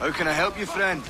How can I help you, friend?